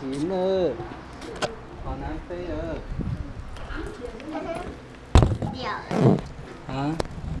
xin ơ. Có nám phê ơ? Điều Hả?